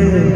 Amén.